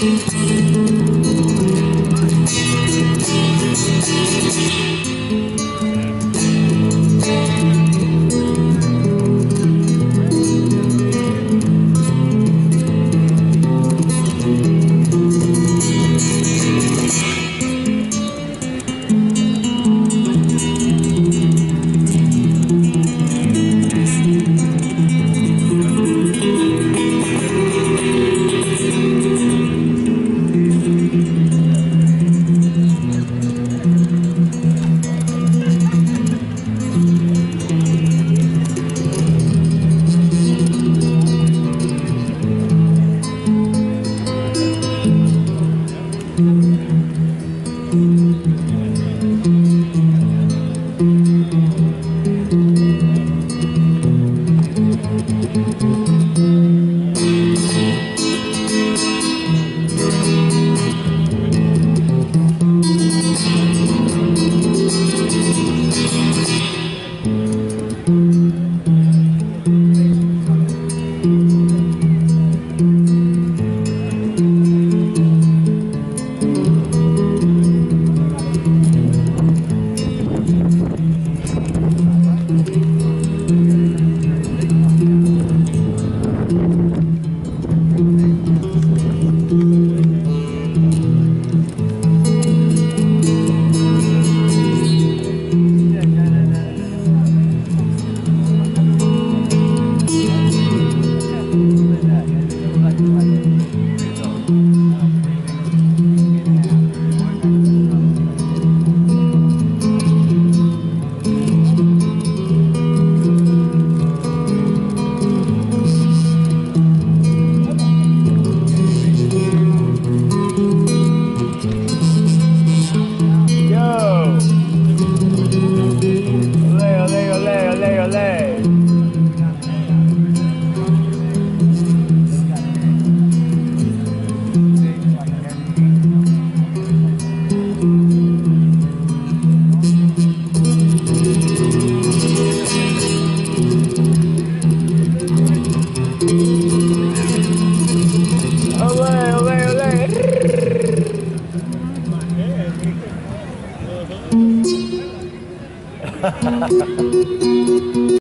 Thank you. Yo! ハハハハ!